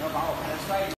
要把我拍的帅一点。